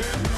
Damn.